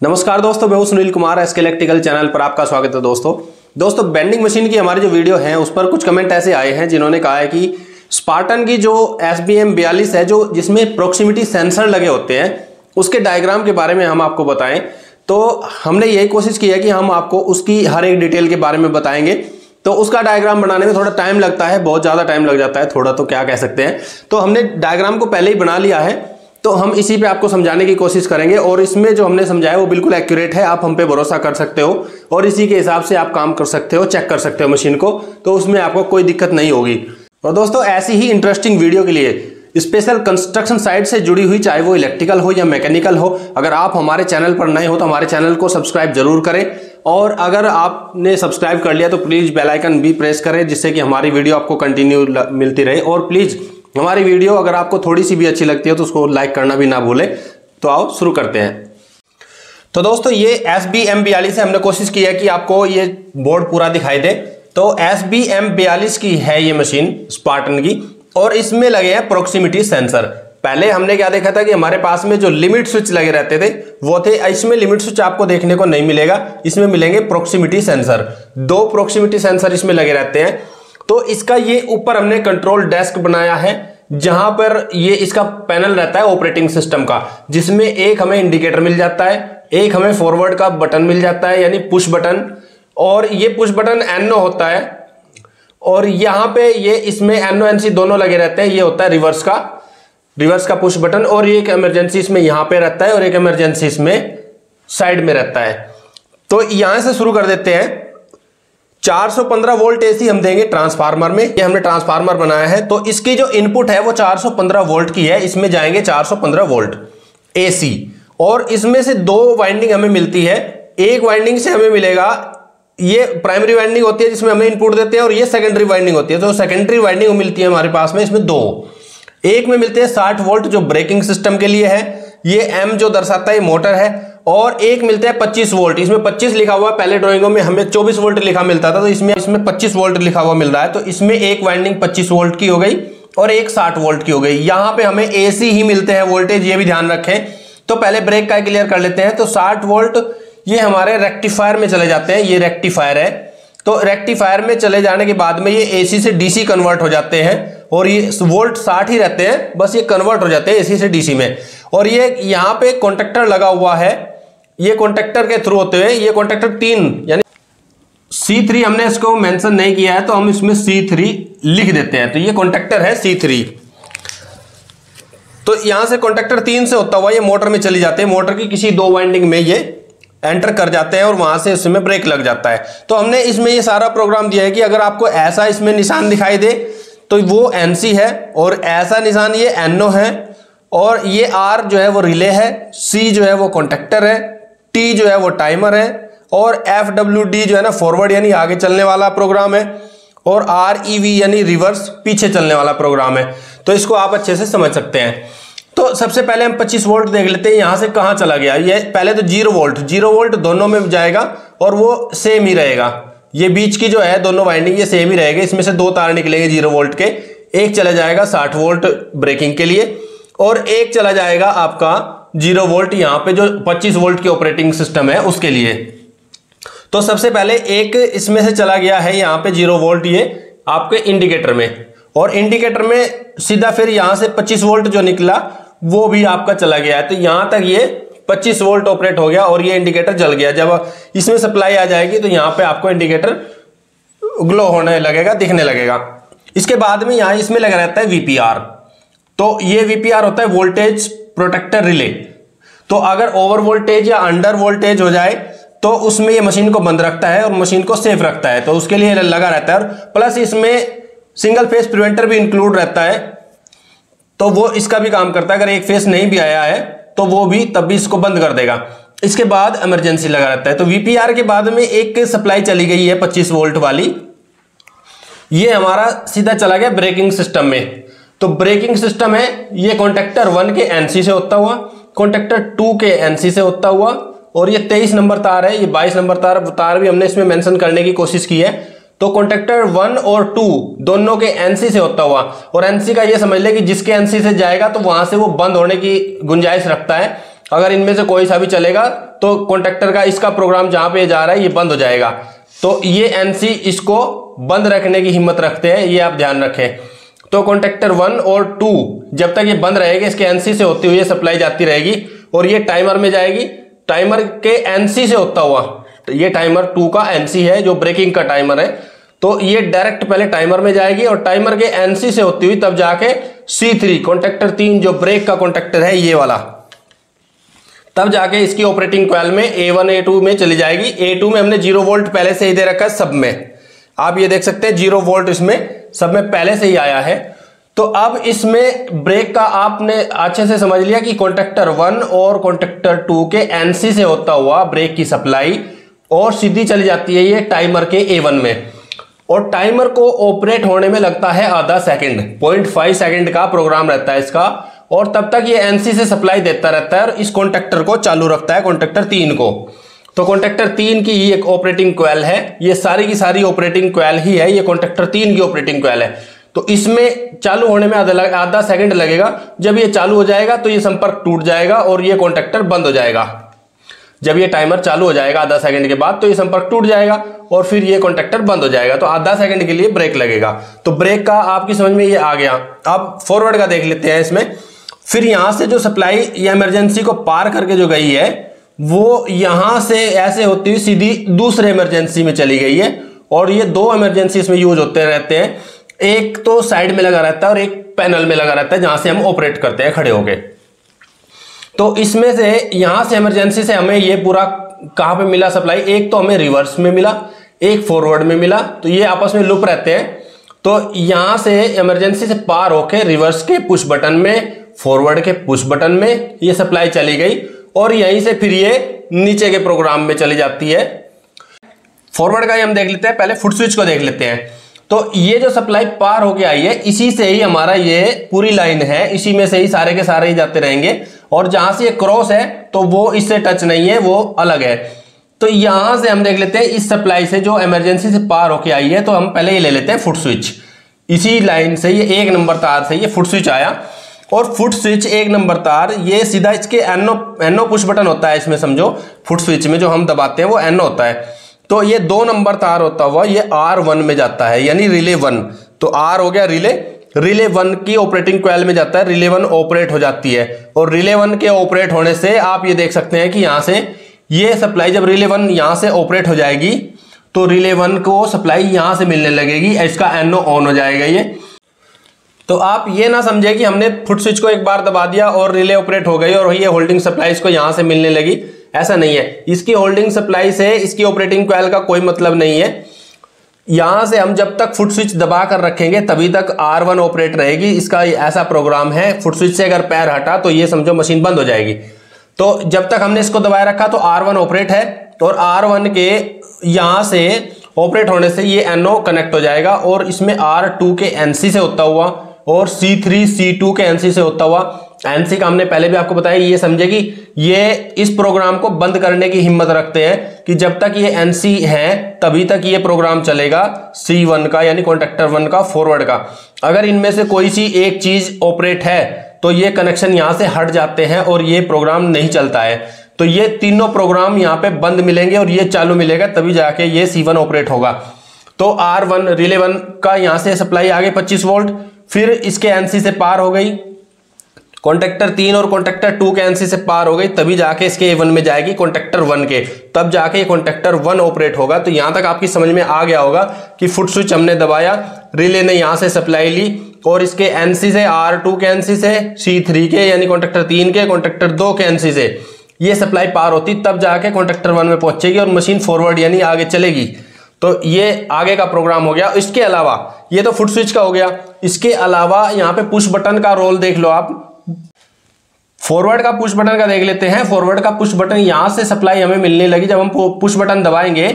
नमस्कार दोस्तों, मैं Sunil Kumar S electrical channel पर आपका स्वागत है दोस्तों। दोस्तों, बेंडिंग मशीन की हमारी जो वीडियो है, उस पर कुछ कमेंट ऐसे आए हैं जिन्होंने कहा है कि स्पार्टन की जो एस बी एम बयालीस है, जो जिसमें प्रोक्सीमिटी सेंसर लगे होते हैं, उसके डायग्राम के बारे में हम आपको बताएँ। तो हमने यही कोशिश की है कि हम आपको उसकी हर एक डिटेल के बारे में बताएँगे। तो उसका डायग्राम बनाने में थोड़ा टाइम लगता है, बहुत ज़्यादा टाइम लग जाता है, थोड़ा तो क्या कह सकते हैं। तो हमने डायग्राम को पहले ही बना लिया है। तो हम इसी पे आपको समझाने की कोशिश करेंगे और इसमें जो हमने समझाया वो बिल्कुल एक्यूरेट है। आप हम पे भरोसा कर सकते हो और इसी के हिसाब से आप काम कर सकते हो चेक कर सकते हो मशीन को तो उसमें आपको कोई दिक्कत नहीं होगी। और दोस्तों, ऐसी ही इंटरेस्टिंग वीडियो के लिए स्पेशल कंस्ट्रक्शन साइट से जुड़ी हुई, चाहे वो इलेक्ट्रिकल हो या मैकेनिकल हो, अगर आप हमारे चैनल पर नए हो तो हमारे चैनल को सब्सक्राइब ज़रूर करें। और अगर आपने सब्सक्राइब कर लिया तो प्लीज़ बेल आइकन भी प्रेस करें, जिससे कि हमारी वीडियो आपको कंटिन्यू मिलती रहे। और प्लीज़ हमारी वीडियो अगर आपको थोड़ी सी भी अच्छी लगती है तो उसको लाइक करना भी ना भूलें। तो आओ, शुरू करते हैं। तो दोस्तों, ये एस बी एम बयालीस हमने कोशिश की है कि आपको ये बोर्ड पूरा दिखाई दे। तो एस बी एम बयालीस की है ये मशीन स्पार्टन की, और इसमें लगे हैं प्रोक्सीमिटी सेंसर पहले हमने क्या देखा था कि हमारे पास में जो लिमिट स्विच लगे रहते थे, वो थे, इसमें लिमिट स्विच आपको देखने को नहीं मिलेगा। इसमें मिलेंगे प्रोक्सीमिटी सेंसर दो प्रोक्सीमिटी सेंसर इसमें लगे रहते हैं। तो इसका ये ऊपर हमने कंट्रोल डेस्क बनाया है, जहाँ पर ये इसका पैनल रहता है ऑपरेटिंग सिस्टम का, जिसमें एक हमें इंडिकेटर मिल जाता है, एक हमें फॉरवर्ड का बटन मिल जाता है, यानी पुश बटन और ये पुश बटन एनओ होता है, और यहाँ पे ये इसमें एनओ एनसी दोनों लगे रहते हैं, ये होता है रिवर्स का रिवर्स का पुश बटन और ये एक इमरजेंसी इसमें यहाँ पे रहता है, और एक इमरजेंसी इसमें साइड में रहता है। तो यहाँ से शुरू कर देते हैं 415 वोल्ट एसी हम देंगे ट्रांसफार्मर में। ये हमने ट्रांसफार्मर बनाया है तो इसकी जो इनपुट है वो 415 वोल्ट की है। इसमें जाएँगे 415 वोल्ट एसी। और इसमें से दो वाइंडिंग हमें मिलती है। एक वाइंडिंग से हमें मिलेगा, ये प्राइमरी वाइंडिंग होती है जिसमें हमें इनपुट देते हैं, और ये सेकेंडरी वाइंडिंग होती है। तो सेकेंडरी वाइंडिंग मिलती है हमारे पास में, इसमें दो। एक में मिलते हैं साठ वोल्ट, जो ब्रेकिंग सिस्टम के लिए है। ये एम जो दर्शाता है मोटर है। और एक मिलता है 25 वोल्ट। इसमें 25 लिखा हुआ है, पहले ड्राइंगों में हमें 24 वोल्ट लिखा मिलता था तो इसमें इसमें 25 वोल्ट लिखा हुआ मिल रहा है तो इसमें एक वाइंडिंग 25 वोल्ट की हो गई और एक 60 वोल्ट की हो गई। यहाँ पे हमें एसी ही मिलते हैं वोल्टेज ये भी ध्यान रखें। तो पहले ब्रेक का क्लियर कर लेते हैं तो साठ वोल्ट, ये हमारे रेक्टिफायर में चले जाते हैं, ये रेक्टिफायर है। तो रेक्टिफायर में चले जाने के बाद में ये एसी से डीसी कन्वर्ट हो जाते हैं और ये वोल्ट साठ ही रहते हैं, बस ये कन्वर्ट हो जाते हैं एसी से डीसी में। और ये यहाँ पे कॉन्टेक्टर लगा हुआ है ये कॉन्ट्रेक्टर के थ्रू होते हुए, ये कॉन्ट्रेक्टर तीन, यानी सी थ्री हमने इसको मेंशन नहीं किया है तो हम इसमें सी थ्री लिख देते हैं। तो ये कॉन्ट्रेक्टर है सी थ्री तो यहाँ से कॉन्ट्रेक्टर तीन से होता हुआ ये मोटर में चली जाते हैं। मोटर की किसी दो वाइंडिंग में ये एंटर कर जाते हैं और वहाँ से इसमें ब्रेक लग जाता है। तो हमने इसमें ये सारा प्रोग्राम दिया है कि अगर आपको ऐसा इसमें निशान दिखाई दे तो वो एनसी है और ऐसा निशान ये एनओ है और ये आर जो है वो रिले है सी जो है वो कॉन्ट्रेक्टर है। टी जो है वो टाइमर है और एफ़ डब्ल्यू डी जो है ना फॉरवर्ड यानी आगे चलने वाला प्रोग्राम है और आर ई वी यानी रिवर्स पीछे चलने वाला प्रोग्राम है। तो इसको आप अच्छे से समझ सकते हैं। तो सबसे पहले हम 25 वोल्ट देख लेते हैं, यहाँ से कहाँ चला गया। ये पहले तो ज़ीरो वोल्ट ज़ीरो वोल्ट दोनों में जाएगा और वो सेम ही रहेगा। ये बीच की जो है दोनों वाइंडिंग ये सेम ही रहेगा। इसमें से दो तार निकलेंगे ज़ीरो वोल्ट के। एक चला जाएगा साठ वोल्ट ब्रेकिंग के लिए और एक चला जाएगा आपका ज़ीरो वोल्ट यहाँ पे जो 25 वोल्ट की ऑपरेटिंग सिस्टम है उसके लिए। तो सबसे पहले एक इसमें से चला गया है यहाँ पे ज़ीरो वोल्ट ये आपके इंडिकेटर में। और इंडिकेटर में सीधा फिर यहाँ से 25 वोल्ट जो निकला, वो भी आपका चला गया है। तो यहाँ तक ये 25 वोल्ट ऑपरेट हो गया और ये इंडिकेटर जल गया। जब इसमें सप्लाई आ जाएगी तो यहाँ पे आपको इंडिकेटर ग्लो होने लगेगा, दिखने लगेगा। इसके बाद में यहाँ इसमें लगा रहता है वीपीआर तो ये वीपीआर होता है वोल्टेज प्रोटेक्टर रिले तो अगर ओवर वोल्टेज या अंडर वोल्टेज हो जाए तो उसमें ये मशीन को बंद रखता है और मशीन को सेफ़ रखता है। तो उसके लिए लगा रहता है और प्लस इसमें सिंगल फेस प्रिवेंटर भी इंक्लूड रहता है। तो वो इसका भी काम करता है। अगर एक फेस नहीं भी आया है तो वो भी तब भी इसको बंद कर देगा। इसके बाद इमरजेंसी लगा रहता है। तो वीपीआर के बाद में एक सप्लाई चली गई है 25 वोल्ट वाली। ये हमारा सीधा चला गया ब्रेकिंग सिस्टम में। तो ब्रेकिंग सिस्टम है, ये कॉन्टेक्टर वन के एनसी से होता हुआ, कॉन्टेक्टर टू के एनसी से होता हुआ, और ये तेईस नंबर तार है, ये बाईस नंबर तार तार भी हमने इसमें मेंशन करने की कोशिश की है। तो कॉन्टेक्टर वन और टू दोनों के एनसी से होता हुआ, और एनसी का ये समझ ले कि जिसके एनसी से जाएगा तो वहाँ से वो बंद होने की गुंजाइश रखता है। अगर इनमें से कोई सा भी चलेगा तो कॉन्ट्रेक्टर का इसका प्रोग्राम जहाँ पे जा रहा है, ये बंद हो जाएगा। तो ये एनसी इसको बंद रखने की हिम्मत रखते हैं, ये आप ध्यान रखें। तो कॉन्ट्रेक्टर वन और टू जब तक ये बंद रहेगा, इसके एनसी से होती हुई सप्लाई जाती रहेगी और ये टाइमर में जाएगी। टाइमर के एनसी से होता हुआ तो ये टाइमर टू का एनसी है, जो ब्रेकिंग का टाइमर है। तो ये डायरेक्ट पहले टाइमर में जाएगी और टाइमर के एनसी से होती हुई तब जाके सी थ्री कॉन्ट्रेक्टर तीन, जो ब्रेक का कॉन्ट्रेक्टर है, ये वाला। तब जाके इसकी ऑपरेटिंग क्वेल में ए वन ए टू में चली जाएगी। ए टू में हमने ज़ीरो वोल्ट पहले से ही दे रखा है सब में। आप ये देख सकते हैं ज़ीरो वोल्ट इसमें सब में पहले से ही आया है। तो अब इसमें ब्रेक का आपने अच्छे से समझ लिया कि कॉन्ट्रेक्टर वन और कॉन्ट्रेक्टर टू के एनसी से होता हुआ ब्रेक की सप्लाई और सीधी चली जाती है ये टाइमर के ए वन में। और टाइमर को ऑपरेट होने में लगता है आधा सेकंड पॉइंट फाइव सेकंड का प्रोग्राम रहता है इसका। और तब तक ये एनसी से सप्लाई देता रहता है और इस कॉन्ट्रेक्टर को चालू रखता है कॉन्ट्रेक्टर तीन को। तो कॉन्ट्रेक्टर तीन की ही एक ऑपरेटिंग क्वेल है। ये सारी की सारी ऑपरेटिंग क्वेल ही है। ये कॉन्ट्रेक्टर तीन की ऑपरेटिंग क्वेल है। तो इसमें चालू होने में आधा आधा सेकंड लगेगा। जब ये चालू हो जाएगा तो ये संपर्क टूट जाएगा और ये कॉन्ट्रेक्टर बंद हो जाएगा। जब ये टाइमर चालू हो जाएगा आधा सेकंड के बाद तो ये संपर्क टूट जाएगा और फिर ये कॉन्ट्रेक्टर बंद हो जाएगा। तो आधा सेकंड के लिए ब्रेक लगेगा। तो ब्रेक का आपकी समझ में ये आ गया। अब फॉरवर्ड का देख लेते हैं इसमें। फिर यहाँ से जो सप्लाई या इमरजेंसी को पार करके जो गई है वो यहाँ से ऐसे होती हुई सीधी दूसरे इमरजेंसी में चली गई है और ये दो इमरजेंसी इसमें यूज़ होते रहते हैं। एक तो साइड में लगा रहता है और एक पैनल में लगा रहता है जहाँ से हम ऑपरेट करते हैं, खड़े होके। तो इसमें से, यहाँ से इमरजेंसी से हमें ये पूरा कहाँ पे मिला सप्लाई एक तो हमें रिवर्स में मिला, एक फॉरवर्ड में मिला तो ये आपस में लुप रहते हैं। तो यहाँ से इमरजेंसी से पार होके रिवर्स के पुश बटन में फॉरवर्ड के पुश बटन में ये सप्लाई चली गई। और यहीं से फिर ये नीचे के प्रोग्राम में चली जाती है। फॉरवर्ड का ही हम देख लेते हैं, पहले फुट स्विच को देख लेते हैं। तो ये जो सप्लाई पार होके आई है, इसी से ही हमारा ये पूरी लाइन है, इसी में से ही सारे के सारे ही जाते रहेंगे। और जहाँ से ये क्रॉस है तो वो इससे टच नहीं है, वो अलग है। तो यहाँ से हम देख लेते हैं, इस सप्लाई से जो इमरजेंसी से पार होके आई है तो हम पहले ही ले लेते हैं फुट स्विच इसी लाइन से ये एक नंबर तार से ये फुट स्विच आया। और फुट स्विच एक नंबर तार, ये सीधा इसके एनो एनो पुश बटन होता है इसमें समझो, फुट स्विच में जो हम दबाते हैं वो एनो होता है। तो ये दो नंबर तार होता हुआ ये आर वन में जाता है, यानी रिले वन। तो आर हो गया रिले रिले वन की ऑपरेटिंग क्वेल में जाता है, रिले वन ऑपरेट हो जाती है। और रिले वन के ऑपरेट होने से आप ये देख सकते हैं कि यहाँ से ये सप्लाई जब रिले वन यहाँ से ऑपरेट हो जाएगी तो रिले वन को सप्लाई यहाँ से मिलने लगेगी, इसका एनओ ऑन हो जाएगा ये। तो आप ये ना समझे कि हमने फुट स्विच को एक बार दबा दिया और रिले ऑपरेट हो गई और ये होल्डिंग सप्लाई इसको यहाँ से मिलने लगी। ऐसा नहीं है। इसकी होल्डिंग सप्लाई से इसकी ऑपरेटिंग क्वेल का कोई मतलब नहीं है। यहाँ से हम जब तक फुट स्विच दबा कर रखेंगे, तभी तक आर वन ऑपरेट रहेगी। इसका ऐसा प्रोग्राम है, फुट स्विच से अगर पैर हटा तो ये समझो मशीन बंद हो जाएगी। तो जब तक हमने इसको दबाए रखा तो आर वन ऑपरेट है और आर वन के यहाँ से ऑपरेट होने से ये एनओ कनेक्ट हो जाएगा और इसमें आर टू के एनसी से होता हुआ और सी थ्री सी टू के एनसी से होता हुआ एनसी का हमने पहले भी आपको बताया, ये समझे कि ये इस प्रोग्राम को बंद करने की हिम्मत रखते हैं कि जब तक ये एनसी है, तभी तक ये प्रोग्राम चलेगा सी वन का, यानी कॉन्ट्रेक्टर वन का फॉरवर्ड का। अगर इनमें से कोई सी एक चीज़ ऑपरेट है तो ये कनेक्शन यहाँ से हट जाते हैं और ये प्रोग्राम नहीं चलता है। तो ये तीनों प्रोग्राम यहाँ पे बंद मिलेंगे और ये चालू मिलेगा, तभी जाके ये सी वन ऑपरेट होगा। तो आर वन रिले वन का यहाँ से सप्लाई आगे 25 वोल्ट फिर इसके एनसी से पार हो गई। कॉन्ट्रेक्टर तीन और कॉन्ट्रेक्टर टू के एनसी से पार हो गई, तभी जाके इसके ए वन में जाएगी कॉन्ट्रेक्टर वन के। तब जाके कॉन्ट्रेक्टर वन ऑपरेट होगा। तो यहाँ तक आपकी समझ में आ गया होगा कि फुट स्विच हमने दबाया रिले ने यहाँ से सप्लाई ली और इसके एनसी से आर टू के एनसी से सी थ्री के, यानी कॉन्ट्रेक्टर तीन के कॉन्ट्रेक्टर दो के एनसी से। ये सप्लाई पार होती, तब जाके कॉन्ट्रेक्टर वन में पहुंचेगी और मशीन फॉरवर्ड यानी आगे चलेगी। तो ये आगे का प्रोग्राम हो गया। इसके अलावा, ये तो फुट स्विच का हो गया। इसके अलावा यहाँ पे पुश बटन का रोल देख लो आप। फॉरवर्ड का पुश बटन का देख लेते हैं। फॉरवर्ड का पुश बटन यहाँ से सप्लाई हमें मिलने लगी। जब हम पुश बटन दबाएँगे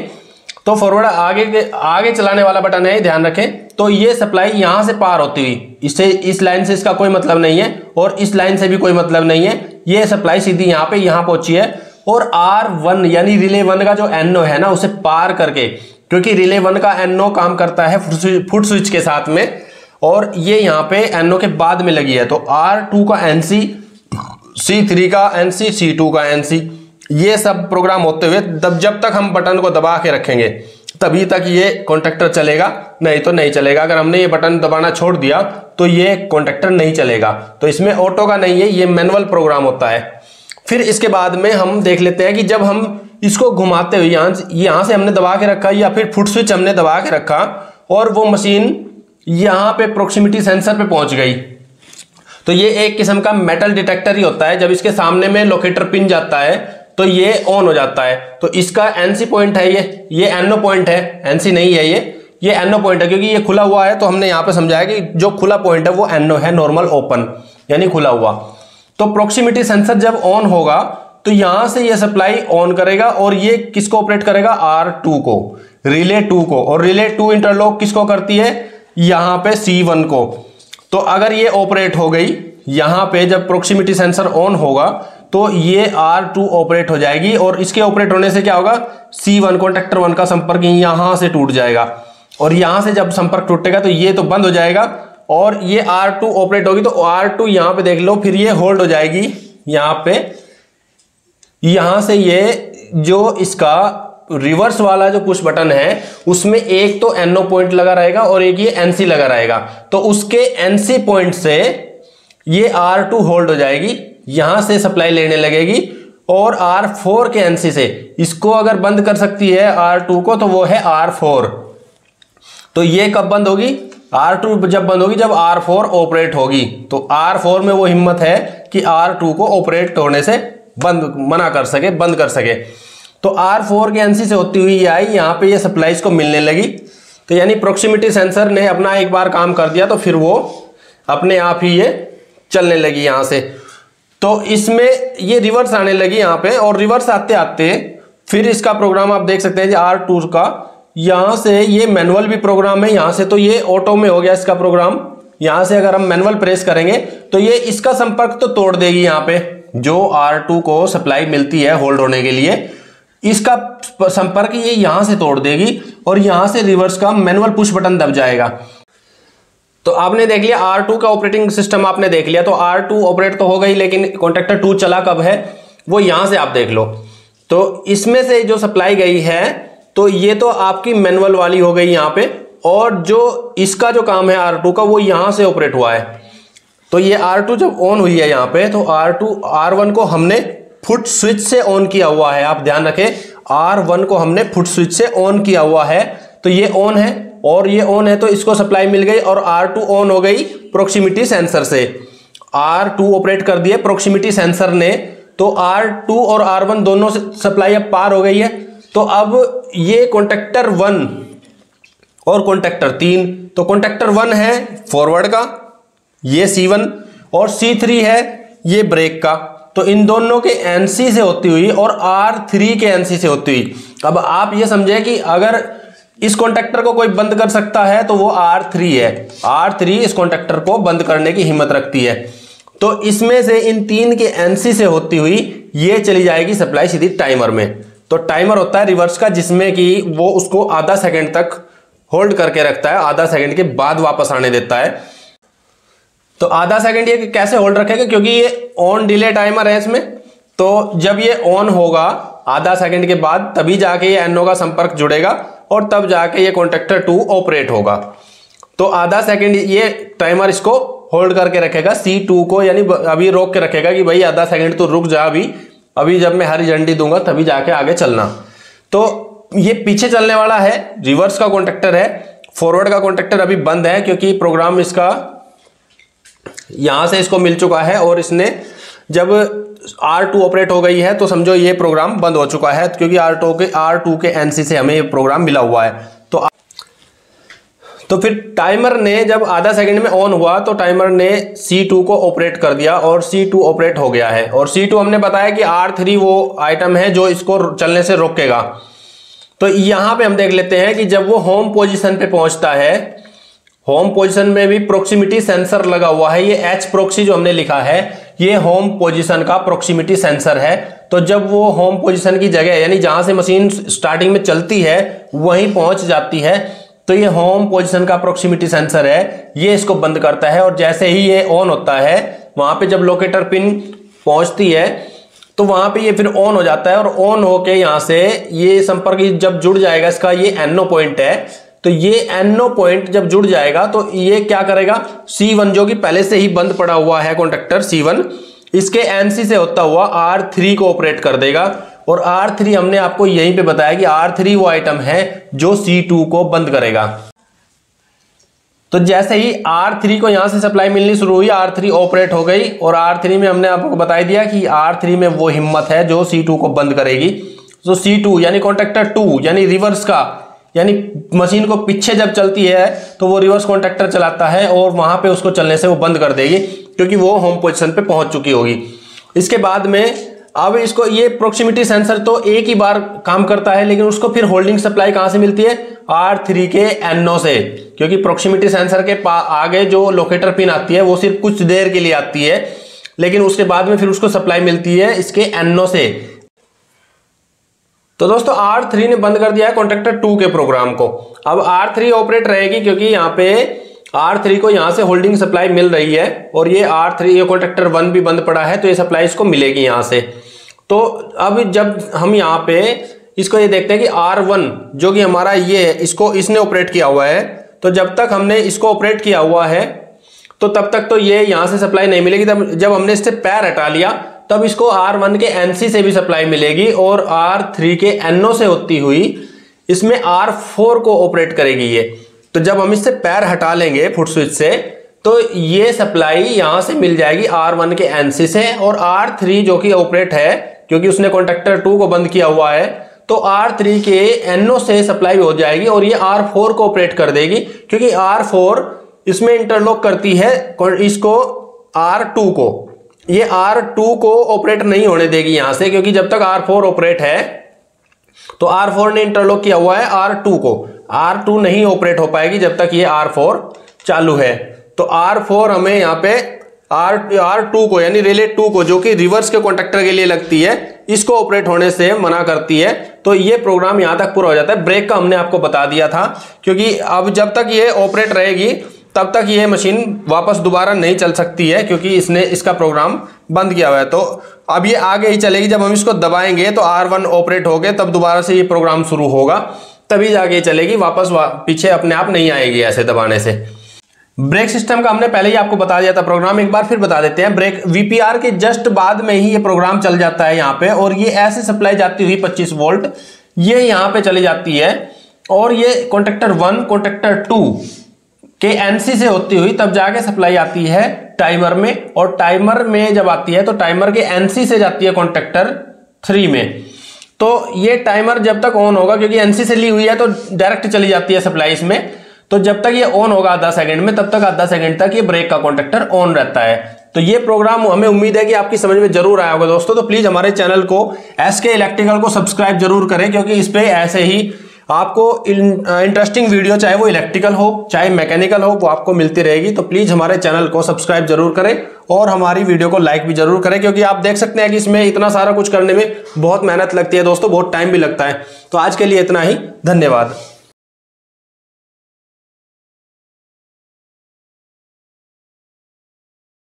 तो फॉरवर्ड आगे आगे चलाने वाला बटन है, ध्यान रखें। तो ये सप्लाई यहाँ से पार होती हुई। इससे इस लाइन से इसका कोई मतलब नहीं है और इस लाइन से भी कोई मतलब नहीं है। ये सप्लाई सीधी यहाँ पे, यहाँ पहुँची है। और आर वन यानी रिले वन का जो एनओ है ना, उसे पार करके क्योंकि रिले वन का एन एनओ काम करता है फुट स्विच के साथ में। और ये यहाँ पे एन एनओ के बाद में लगी है तो आर टू का एनसी सी सी थ्री का एनसी सी सी टू का एनसी ये सब प्रोग्राम होते हुए जब तक हम बटन को दबा के रखेंगे, तभी तक ये कॉन्ट्रेक्टर चलेगा, नहीं तो नहीं चलेगा। अगर हमने ये बटन दबाना छोड़ दिया तो ये कॉन्ट्रेक्टर नहीं चलेगा। तो इसमें ऑटो का नहीं है, ये मैनुअल प्रोग्राम होता है। फिर इसके बाद में हम देख लेते हैं कि जब हम इसको घुमाते हुए यहाँ यहाँ से हमने दबा के रखा या फिर फुट स्विच हमने दबा के रखा और वो मशीन यहाँ पे प्रोक्सीमिटी सेंसर पे पहुँच गई। तो ये एक किस्म का मेटल डिटेक्टर ही होता है। जब इसके सामने में लोकेटर पिन जाता है तो ये ऑन हो जाता है। तो इसका एनसी पॉइंट है ये। ये एनओ पॉइंट है। एनसी नहीं है ये। ये एनओ पॉइंट है। क्योंकि ये खुला हुआ है तो हमने यहाँ पे समझाया कि जो खुला पॉइंट है, वो एनओ है नॉर्मल ओपन यानी खुला हुआ। तो प्रोक्सीमिटी सेंसर जब ऑन होगा तो यहाँ से ये सप्लाई ऑन करेगा और ये किसको ऑपरेट करेगा? आर टू को। रिले टू को। और रिले टू इंटरलॉक किसको करती है? यहाँ पे सी वन को। तो अगर ये ऑपरेट हो गई, यहाँ पे जब प्रोक्सीमिटी सेंसर ऑन होगा तो ये आर टू ऑपरेट हो जाएगी और इसके ऑपरेट होने से क्या होगा? सी वन कॉन्टेक्टर वन का संपर्क यहाँ से टूट जाएगा। और यहाँ से जब संपर्क टूटेगा तो ये तो बंद हो जाएगा और ये आर टू ऑपरेट होगी तो आर टू यहाँ पर देख लो, फिर ये होल्ड हो जाएगी, यहाँ पे यहाँ से ये जो इसका रिवर्स वाला जो पुश बटन है, उसमें एक तो एनओ पॉइंट लगा रहेगा और एक ये एनसी लगा रहेगा। तो उसके एनसी पॉइंट से ये आर टू होल्ड हो जाएगी, यहाँ से सप्लाई लेने लगेगी और आर फोर के एनसी से। इसको अगर बंद कर सकती है आर टू को तो वो है आर फोर तो ये कब बंद होगी? आर टू जब बंद होगी, जब आर फोर ऑपरेट होगी। तो आर फोर में वो हिम्मत है कि आर टू को ऑपरेट होने से बंद, मना कर सके, बंद कर सके। तो आर फोर के एनसी से होती हुई आई, यहाँ पे ये सप्लाईज को मिलने लगी। तो यानी प्रोक्सीमिटी सेंसर ने अपना एक बार काम कर दिया तो फिर वो अपने आप ही ये चलने लगी यहाँ से। तो इसमें ये रिवर्स आने लगी यहाँ पे, और रिवर्स आते आते फिर इसका प्रोग्राम आप देख सकते हैं आर टू का। यहाँ से ये मैनुअल भी प्रोग्राम है, यहाँ से तो ये ऑटो में हो गया इसका प्रोग्राम यहाँ से अगर हम मैनुअल प्रेस करेंगे तो ये इसका संपर्क तो तोड़ देगी यहाँ पे। जो R2 को सप्लाई मिलती है होल्ड होने के लिए, इसका संपर्क ये यहाँ से तोड़ देगी और यहाँ से रिवर्स का मैनुअल पुश बटन दब जाएगा। तो आपने देख लिया R2 का ऑपरेटिंग सिस्टम आपने देख लिया तो R2 ऑपरेट तो हो गई लेकिन कॉन्ट्रेक्टर टू चला कब है, वो यहाँ से आप देख लो। तो इसमें से जो सप्लाई गई है तो ये तो आपकी मैनुअल वाली हो गई यहाँ पे, और जो इसका जो काम है R2 का, वो यहाँ से ऑपरेट हुआ है। तो ये R2 जब ऑन हुई है यहाँ पे तो R2 R1 को हमने फुट स्विच से ऑन किया हुआ है। आप ध्यान रखें R1 को हमने फुट स्विच से ऑन किया हुआ है। तो ये ऑन है और ये ऑन है तो इसको सप्लाई मिल गई और R2 ऑन हो गई प्रोक्सीमिटी सेंसर से। R2 ऑपरेट कर दिए प्रोक्सीमिटी सेंसर ने। तो R2 और R1 दोनों से सप्लाई अब पार हो गई है। तो अब ये कॉन्टेक्टर वन और कॉन्टेक्टर तीन। तो कॉन्टेक्टर वन है फॉरवर्ड का ये C1 और C3 है, ये ब्रेक का। तो इन दोनों के एनसी से होती हुई और आर थ्री के एनसी से होती हुई। अब आप ये समझे कि अगर इस कॉन्ट्रेक्टर को कोई बंद कर सकता है तो वो आर थ्री है। आर थ्री इस कॉन्ट्रेक्टर को बंद करने की हिम्मत रखती है। तो इसमें से इन तीन के एनसी से होती हुई ये चली जाएगी सप्लाई सीधी टाइमर में। तो टाइमर होता है रिवर्स का, जिसमें कि वो उसको आधा सेकेंड तक होल्ड करके रखता है, आधा सेकेंड के बाद वापस आने देता है। तो आधा सेकंड ये कैसे होल्ड रखेगा? क्योंकि ये ऑन डिले टाइमर है इसमें। तो जब ये ऑन होगा, आधा सेकंड के बाद, तभी जाके ये एनओ का संपर्क जुड़ेगा और तब जाके ये कॉन्टेक्टर टू ऑपरेट होगा। तो आधा सेकंड ये टाइमर इसको होल्ड करके रखेगा सी टू को, यानी अभी रोक के रखेगा कि भाई आधा सेकंड तो रुक जा अभी। अभी जब मैं हरी झंडी दूँगा, तभी जाके आगे चलना। तो ये पीछे चलने वाला है रिवर्स का कॉन्ट्रेक्टर है फॉरवर्ड का कॉन्ट्रेक्टर अभी बंद है, क्योंकि प्रोग्राम इसका यहाँ से इसको मिल चुका है और इसने जब आर टू ऑपरेट हो गई है तो समझो ये प्रोग्राम बंद हो चुका है, क्योंकि आर टू के आर टू के एनसी से हमें ये प्रोग्राम मिला हुआ है। तो तो फिर टाइमर ने जब आधा सेकंड में ऑन हुआ तो टाइमर ने C2 को ऑपरेट कर दिया और C2 ऑपरेट हो गया है। और C2 हमने बताया कि R3 वो आइटम है जो इसको चलने से रोकेगा। तो यहाँ पे हम देख लेते हैं कि जब वो होम पोजीशन पे पहुँचता है होम पोजीशन में भी प्रोक्सीमिटी सेंसर लगा हुआ है। ये एच प्रोक्सी जो हमने लिखा है, ये होम पोजीशन का प्रोक्सीमिटी सेंसर है। तो जब वो होम पोजीशन की जगह, यानी जहाँ से मशीन स्टार्टिंग में चलती है, वहीं पहुँच जाती है। तो ये होम पोजीशन का प्रोक्सीमिटी सेंसर है। ये इसको बंद करता है और जैसे ही ये ऑन होता है, वहाँ पे जब लोकेटर पिन पहुँचती है तो वहाँ पे ये फिर ऑन हो जाता है और ऑन होके यहाँ से ये संपर्क जब जुड़ जाएगा, इसका ये एनो पॉइंट है। तो ये एनओ पॉइंट जब जुड़ जाएगा तो ये क्या करेगा? C1 जो कि पहले से ही बंद पड़ा हुआ है कॉन्ट्रेक्टर C1 इसके एनसी से होता हुआ R3 को ऑपरेट कर देगा। और R3 हमने आपको यहीं पे बताया कि R3 वो आइटम है जो C2 को बंद करेगा। तो जैसे ही R3 को यहाँ से सप्लाई मिलनी शुरू हुई R3 ऑपरेट हो गई और R3 में हमने आपको बता दिया कि R3 में वो हिम्मत है जो C2 को बंद करेगी। तो C2 यानी कॉन्ट्रेक्टर 2 यानी रिवर्स का यानी मशीन को पीछे जब चलती है तो वो रिवर्स कॉन्ट्रेक्टर चलाता है और वहाँ पे उसको चलने से वो बंद कर देगी, क्योंकि वो होम पोजिशन पे पहुँच चुकी होगी। इसके बाद में, अब इसको ये प्रोक्सीमिटी सेंसर तो एक ही बार काम करता है, लेकिन उसको फिर होल्डिंग सप्लाई कहाँ से मिलती है? आर थ्री के एनओ से, क्योंकि प्रोक्सीमिटी सेंसर के आगे जो लोकेटर पिन आती है, वो सिर्फ़ कुछ देर के लिए आती है, लेकिन उसके बाद में फिर उसको सप्लाई मिलती है इसके एनओ से। तो दोस्तों आर थ्री ने बंद कर दिया है कॉन्ट्रेक्टर टू के प्रोग्राम को। अब आर थ्री ऑपरेट रहेगी क्योंकि यहाँ पे आर थ्री को यहाँ से होल्डिंग सप्लाई मिल रही है और ये आर थ्री ये कॉन्ट्रेक्टर वन भी बंद पड़ा है तो ये सप्लाई इसको मिलेगी यहाँ से। तो अब जब हम यहाँ पे इसको ये देखते हैं कि आर वन जो कि हमारा ये है, इसको, इसने ऑपरेट किया हुआ है। तो जब तक हमने इसको ऑपरेट किया हुआ है तो तब तक तो ये यहाँ से सप्लाई नहीं मिलेगी। तब जब हमने इससे पैर हटा लिया तब इसको आर वन के एनसी से भी सप्लाई मिलेगी और आर थ्री के एनओ से होती हुई इसमें आर फोर को ऑपरेट करेगी ये। तो जब हम इससे पैर हटा लेंगे फुट स्विच से तो ये सप्लाई यहाँ से मिल जाएगी आर वन के एनसी से और आर थ्री जो कि ऑपरेट है, क्योंकि उसने कॉन्ट्रेक्टर टू को बंद किया हुआ है तो आर थ्री के एनओ से सप्लाई हो जाएगी और ये आर फोर को ऑपरेट कर देगी, क्योंकि आर फोर इसमें इंटरलॉक करती है, इसको आर टू को। ये आर टू को ऑपरेट नहीं होने देगी यहाँ से, क्योंकि जब तक आर फोर ऑपरेट है तो आर फोर ने इंटरलॉक किया हुआ है आर टू को। आर टू नहीं ऑपरेट हो पाएगी जब तक ये आर फोर चालू है। तो आर फोर हमें यहाँ पे आर आर टू को, यानी रिले टू को, जो कि रिवर्स के कॉन्ट्रेक्टर के लिए लगती है, इसको ऑपरेट होने से मना करती है। तो ये प्रोग्राम यहाँ तक पूरा हो जाता है। ब्रेक का हमने आपको बता दिया था, क्योंकि अब जब तक ये ऑपरेट रहेगी तब तक ये मशीन वापस दोबारा नहीं चल सकती है क्योंकि इसने इसका प्रोग्राम बंद किया हुआ है। तो अब ये आगे ही चलेगी जब हम इसको दबाएँगे तो आर वन ऑपरेट हो गए तब दोबारा से ये प्रोग्राम शुरू होगा। तभी जाके चलेगी वापस वा, पीछे अपने आप नहीं आएगी ऐसे दबाने से। ब्रेक सिस्टम का हमने पहले ही आपको बता दिया था प्रोग्राम एक बार फिर बता देते हैं। ब्रेक वीपीआर के जस्ट बाद में ही ये प्रोग्राम चल जाता है यहाँ पे और ये ऐसे सप्लाई जाती हुई 25 वोल्ट ये यहाँ पे चली जाती है। और ये कॉन्ट्रेक्टर वन कॉन्ट्रेक्टर टू के एनसी से होती हुई तब जाके सप्लाई आती है टाइमर में और टाइमर में जब आती है तो टाइमर के एनसी से जाती है कॉन्ट्रेक्टर थ्री में। तो ये टाइमर जब तक ऑन होगा, क्योंकि एनसी से ली हुई है तो डायरेक्ट चली जाती है सप्लाई इसमें। तो जब तक ये ऑन होगा आधा सेकंड में, तब तक आधा सेकंड तक ये ब्रेक का कॉन्ट्रेक्टर ऑन रहता है। तो ये प्रोग्राम हमें उम्मीद है कि आपकी समझ में ज़रूर आया होगा। दोस्तों तो प्लीज़ हमारे चैनल को एस के इलेक्ट्रिकल को सब्सक्राइब ज़रूर करें, क्योंकि इस पर ऐसे ही आपको इंटरेस्टिंग वीडियो चाहे वो इलेक्ट्रिकल हो, चाहे मैकेनिकल हो, वो आपको मिलती रहेगी। तो प्लीज़ हमारे चैनल को सब्सक्राइब ज़रूर करें और हमारी वीडियो को लाइक भी ज़रूर करें, क्योंकि आप देख सकते हैं कि इसमें इतना सारा कुछ करने में बहुत मेहनत लगती है। दोस्तों, बहुत टाइम भी लगता है। तो आज के लिए इतना ही। धन्यवाद।